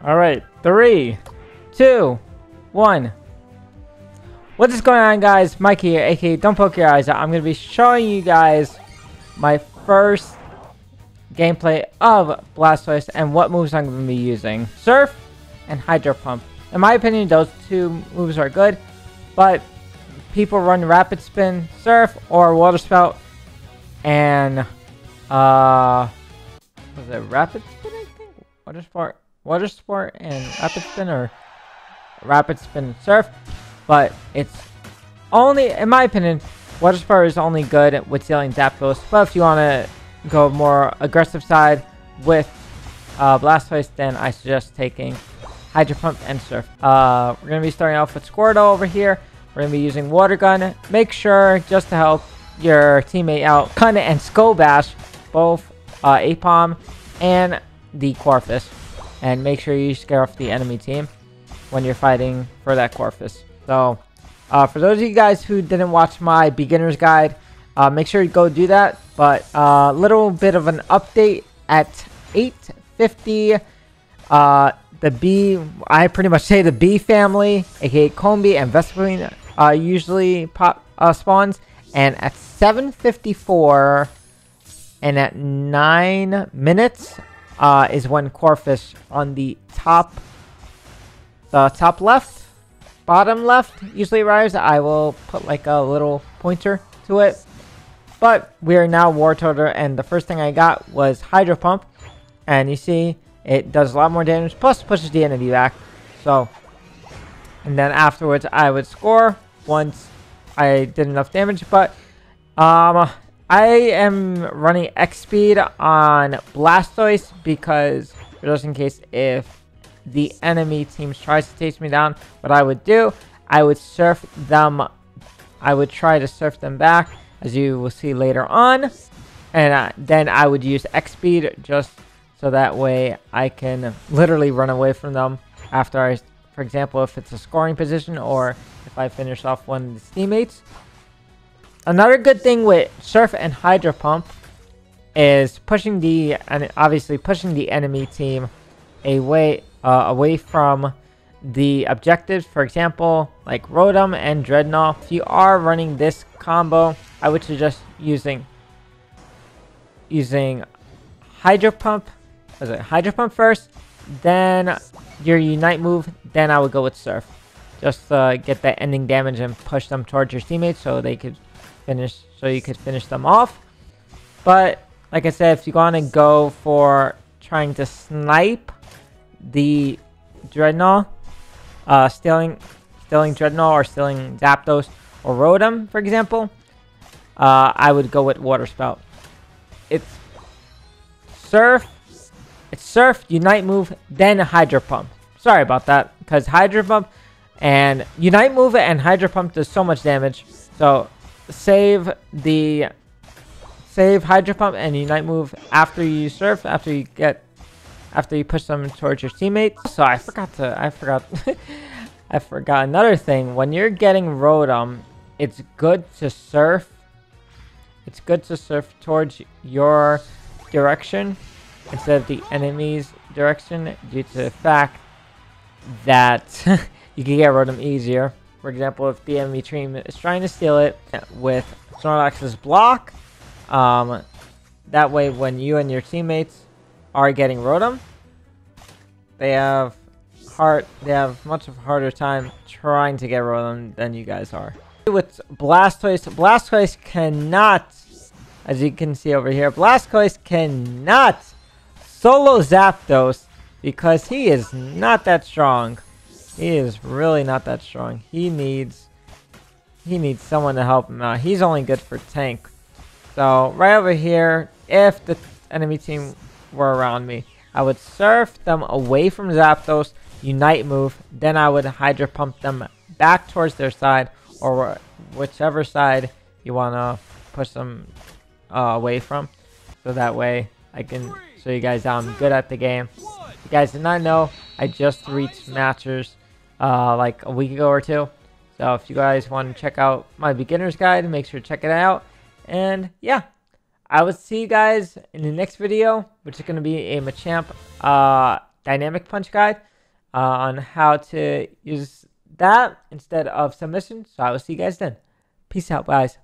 All right, three, two, one. What is going on, guys? Mike here, aka Don't Poke Your Eyes Out. I'm going to be showing you guys my first gameplay of Blastoise and what moves I'm going to be using. Surf and Hydro Pump. In my opinion, those two moves are good, but people run Rapid Spin, Surf, or Water Spout, and, uh, was it Rapid Spin, I think? Water Sport? Water Sport and Rapid Spin or Rapid Spin Surf, but it's only, in my opinion, Water Sport is only good with dealing Zapdos, but if you want to go more aggressive side with uh, Blastoise, then I suggest taking Hydro Pump and Surf. Uh, we're going to be starting off with Squirtle over here. We're going to be using Water Gun. Make sure, just to help your teammate out, Kunna and Skull Bash, both uh, Aipom and the Corphish and make sure you scare off the enemy team when you're fighting for that Corphish. So, uh, for those of you guys who didn't watch my beginner's guide, uh, make sure you go do that. But a uh, little bit of an update at 8.50, uh, the B, I pretty much say the B family, aka Combee and Vespiquen, uh, usually pop uh, spawns. And at 7.54 and at 9 minutes, uh, is when Corphish on the top, the top left, bottom left usually arrives. I will put like a little pointer to it. But we are now War Wartortle, and the first thing I got was Hydro Pump. And you see, it does a lot more damage, plus pushes the enemy back. So, and then afterwards, I would score once I did enough damage. But, um, I am running X speed on Blastoise because just in case if the enemy team tries to chase me down, what I would do, I would surf them, I would try to surf them back as you will see later on. And uh, then I would use X speed just so that way I can literally run away from them after I, for example, if it's a scoring position or if I finish off one of the teammates. Another good thing with Surf and Hydro Pump is pushing the and obviously pushing the enemy team away uh, away from the objectives. For example, like Rotom and Drednaw. If you are running this combo, I would suggest using using Hydro Pump. Was it Hydro Pump first? Then your Unite move. Then I would go with Surf. Just uh, get that ending damage and push them towards your teammates so they could finish so you could finish them off. But like I said, if you want to go for trying to snipe the Drednaw, uh, stealing, stealing Drednaw or stealing Zapdos or Rotom, for example, uh, I would go with Water Spout. It's Surf, it's Surf, Unite move, then Hydro Pump. Sorry about that, because Hydro Pump and Unite move and Hydro Pump does so much damage. So save the save hydro pump and unite move after you surf after you get after you push them towards your teammates. So i forgot to i forgot i forgot another thing. When you're getting rotom it's good to surf it's good to surf towards your direction instead of the enemy's direction due to the fact that you can get rotom easier for example, if the enemy team is trying to steal it with Snorlax's block, um, that way when you and your teammates are getting Rotom, they have hard, they have much of a harder time trying to get Rotom than you guys are. With Blastoise, Blastoise cannot, as you can see over here, Blastoise cannot solo Zapdos because he is not that strong. He is really not that strong. He needs he needs someone to help him out. He's only good for tank. So right over here, if the enemy team were around me, I would surf them away from Zapdos, Unite move, then I would Hydro Pump them back towards their side or whichever side you want to push them uh, away from. So that way I can show you guys how I'm good at the game. If you guys did not know, I just reached Masters uh, like a week ago or two. So if you guys want to check out my beginner's guide, make sure to check it out. And yeah, I will see you guys in the next video, which is going to be a Machamp uh, dynamic punch guide uh, on how to use that instead of submission. So I will see you guys then. Peace out, guys.